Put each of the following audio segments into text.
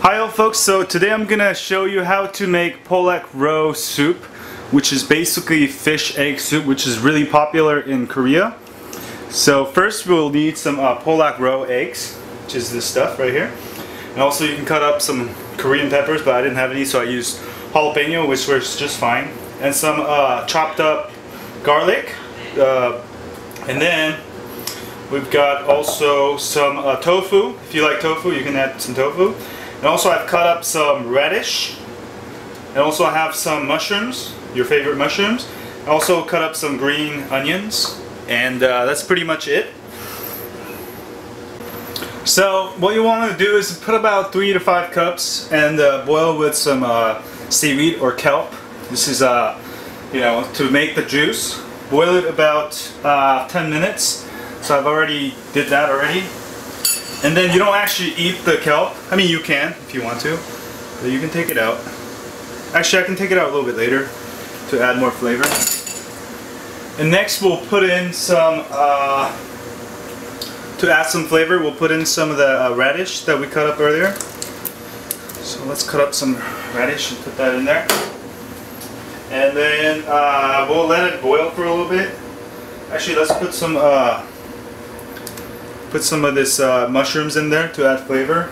Hi all folks, so today I'm gonna show you how to make pollock roe soup which is basically fish egg soup which is really popular in Korea. So first we'll need some uh, pollock roe eggs which is this stuff right here. And also you can cut up some Korean peppers but I didn't have any so I used jalapeno which works just fine. And some uh, chopped up garlic uh, and then we've got also some uh, tofu. If you like tofu you can add some tofu and also I've cut up some radish. And also I have some mushrooms, your favorite mushrooms. I also cut up some green onions. And uh, that's pretty much it. So what you want to do is put about 3 to 5 cups and uh, boil with some uh, seaweed or kelp. This is, uh, you know, to make the juice. Boil it about uh, 10 minutes. So I've already did that already. And then you don't actually eat the kelp. I mean, you can if you want to. But you can take it out. Actually, I can take it out a little bit later to add more flavor. And next we'll put in some, uh, to add some flavor, we'll put in some of the uh, radish that we cut up earlier. So let's cut up some radish and put that in there. And then uh, we'll let it boil for a little bit. Actually, let's put some uh, Put some of this uh, mushrooms in there to add flavor.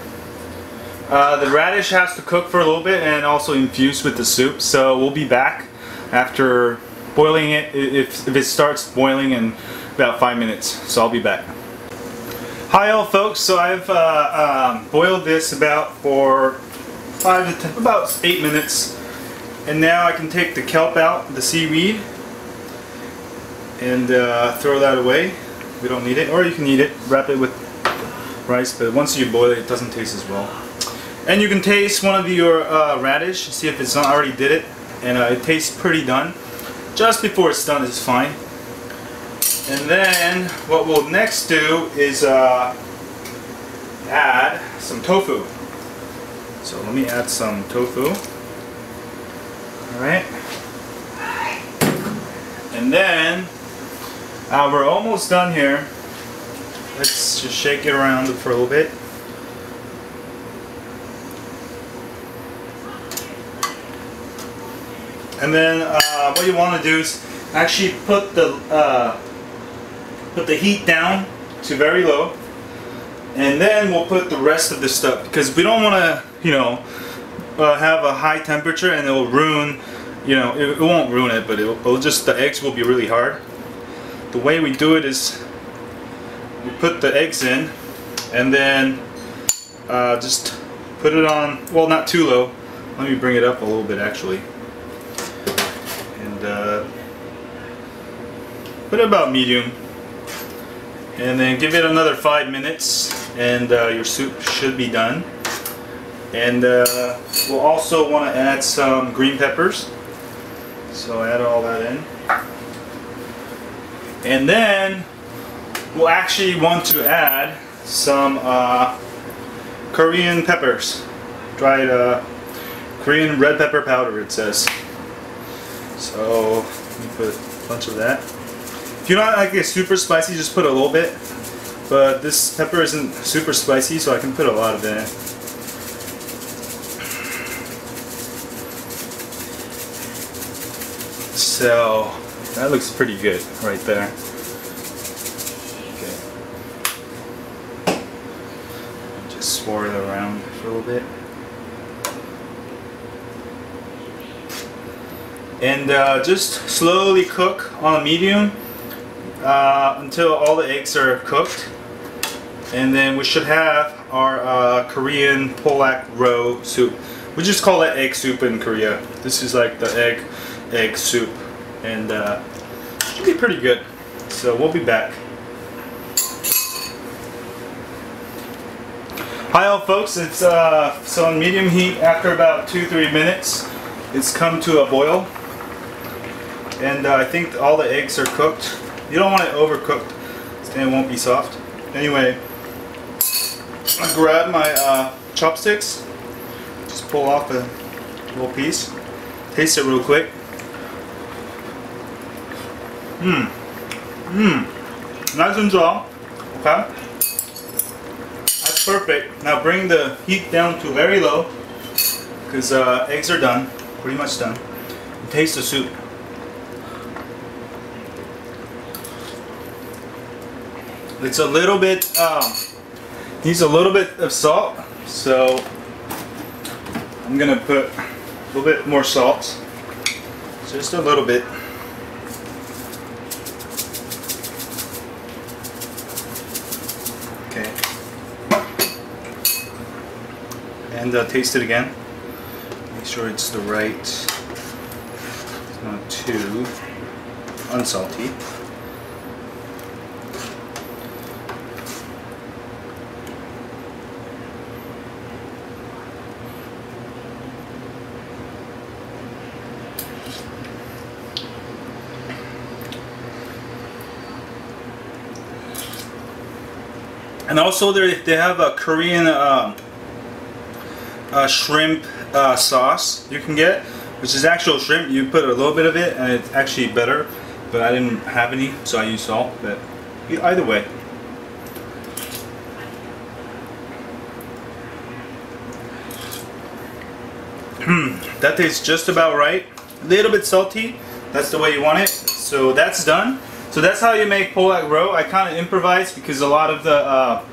Uh, the radish has to cook for a little bit and also infuse with the soup. So we'll be back after boiling it if, if it starts boiling in about five minutes. So I'll be back. Hi all folks, so I've uh, um, boiled this about for five to ten, about eight minutes. And now I can take the kelp out, the seaweed, and uh, throw that away we don't need it. Or you can eat it wrap it with rice but once you boil it it doesn't taste as well. And you can taste one of your uh, radish see if it's not already did it and uh, it tastes pretty done. Just before it's done is fine. And then what we'll next do is uh, add some tofu. So let me add some tofu. Alright and then uh, we're almost done here. Let's just shake it around for a little bit. And then uh, what you want to do is actually put the uh, put the heat down to very low, and then we'll put the rest of the stuff because we don't want to, you know, uh, have a high temperature and it will ruin, you know, it, it won't ruin it, but it'll, just the eggs will be really hard the way we do it is we put the eggs in and then uh, just put it on, well not too low, let me bring it up a little bit actually. And uh, put it about medium. And then give it another five minutes and uh, your soup should be done. And uh, we'll also want to add some green peppers. So add all that in and then we'll actually want to add some uh, Korean peppers. Dried uh, Korean red pepper powder it says. So put a bunch of that. If you don't like it super spicy, just put a little bit. But this pepper isn't super spicy, so I can put a lot of it in. So that looks pretty good right there. Okay. Just swirl it around a little bit. And uh, just slowly cook on a medium uh, until all the eggs are cooked. And then we should have our uh, Korean Pollock roe soup. We just call it egg soup in Korea. This is like the egg egg soup and uh, should be pretty good. So we'll be back. Hi all folks, it's uh, so on medium heat after about 2-3 minutes it's come to a boil and uh, I think all the eggs are cooked. You don't want it overcooked then it won't be soft. Anyway, I grab my uh, chopsticks, just pull off a little piece, taste it real quick. Mmm. Mmm. Nice and strong. Okay. That's perfect. Now bring the heat down to very low because uh, eggs are done, pretty much done. Taste the soup. It's a little bit, um, needs a little bit of salt, so I'm gonna put a little bit more salt, just a little bit. And uh, taste it again. Make sure it's the right, not too unsalty. And also they they have a Korean um, uh, shrimp uh, sauce you can get, which is actual shrimp. You put a little bit of it, and it's actually better. But I didn't have any, so I used salt. But either way. Hmm, that tastes just about right. A little bit salty. That's the way you want it. So that's done. So that's how you make Pollock roe. I kind of improvised because a lot of the uh,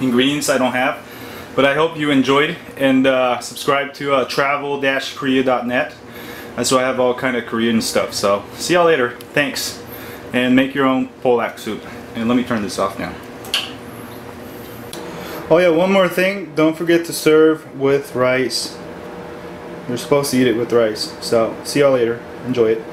ingredients I don't have. But I hope you enjoyed and uh, subscribe to uh, travel-korea.net. And so I have all kind of Korean stuff. So see y'all later. Thanks. And make your own Pollock soup. And let me turn this off now. Oh yeah, one more thing. Don't forget to serve with rice. You're supposed to eat it with rice. So see y'all later. Enjoy it.